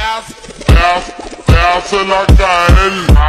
Essa, essa, essa na KL